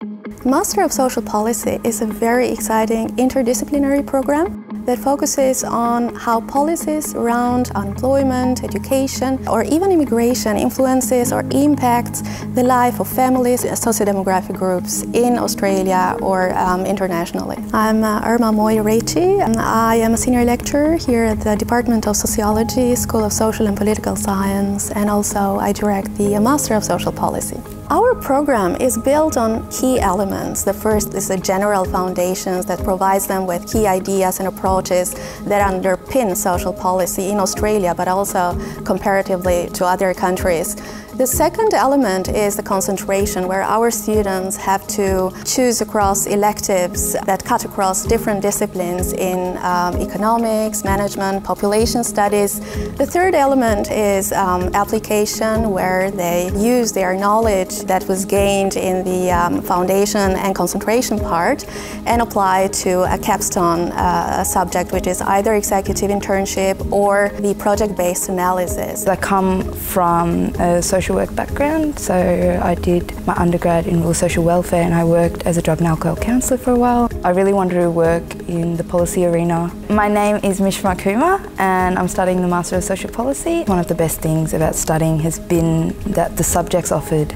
thank you Master of Social Policy is a very exciting interdisciplinary program that focuses on how policies around unemployment, education, or even immigration influences or impacts the life of families and socio-demographic groups in Australia or um, internationally. I'm uh, Irma Mooi-Reci. I am a senior lecturer here at the Department of Sociology, School of Social and Political Science, and also I direct the Master of Social Policy. Our program is built on key elements. The first is the general foundations that provides them with key ideas and approaches that underpin social policy in Australia, but also comparatively to other countries. The second element is the concentration, where our students have to choose across electives that cut across different disciplines in um, economics, management, population studies. The third element is um, application, where they use their knowledge that was gained in the um, foundation and concentration part and apply to a capstone uh, subject, which is either executive internship or the project-based analysis. I come from a social work background, so I did my undergrad in rural social welfare and I worked as a drug and alcohol counsellor for a while. I really wanted to work in the policy arena. My name is Mishma Kumar and I'm studying the Master of Social Policy. One of the best things about studying has been that the subjects offered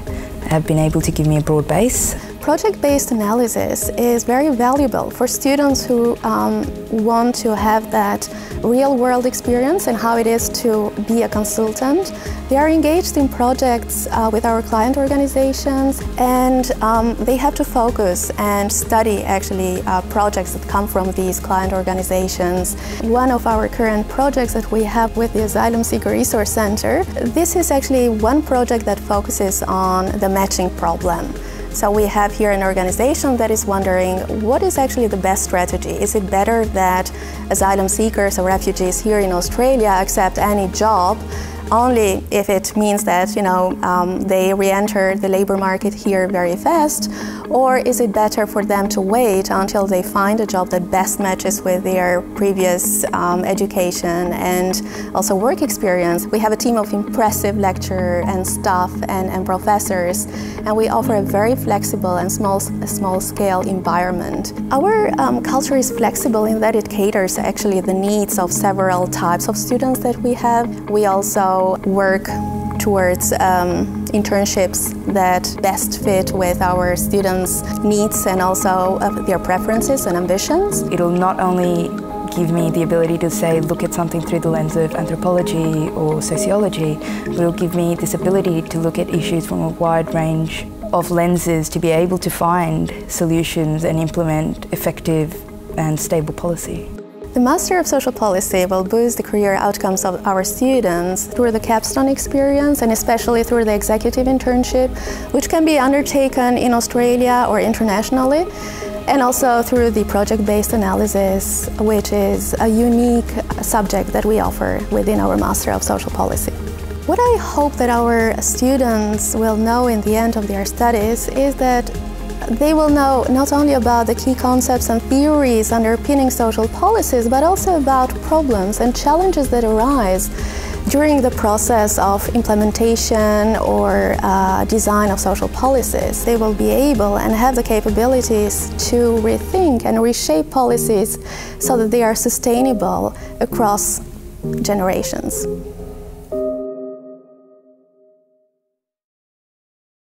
have been able to give me a broad base. Project-based analysis is very valuable for students who um, want to have that real-world experience and how it is to be a consultant. They are engaged in projects uh, with our client organizations and um, they have to focus and study actually uh, projects that come from these client organizations. One of our current projects that we have with the Asylum Seeker Resource Center, this is actually one project that focuses on the matching problem. So we have here an organization that is wondering what is actually the best strategy? Is it better that asylum seekers or refugees here in Australia accept any job only if it means that you know um, they re-enter the labor market here very fast, or is it better for them to wait until they find a job that best matches with their previous um, education and also work experience? We have a team of impressive lecturers and staff and, and professors, and we offer a very flexible and small small scale environment. Our um, culture is flexible in that it caters actually the needs of several types of students that we have. We also work towards um, internships that best fit with our students' needs and also their preferences and ambitions. It'll not only give me the ability to say, look at something through the lens of anthropology or sociology, but it'll give me this ability to look at issues from a wide range of lenses to be able to find solutions and implement effective and stable policy. The Master of Social Policy will boost the career outcomes of our students through the capstone experience and especially through the executive internship, which can be undertaken in Australia or internationally, and also through the project-based analysis, which is a unique subject that we offer within our Master of Social Policy. What I hope that our students will know in the end of their studies is that they will know not only about the key concepts and theories underpinning social policies, but also about problems and challenges that arise during the process of implementation or uh, design of social policies. They will be able and have the capabilities to rethink and reshape policies so that they are sustainable across generations.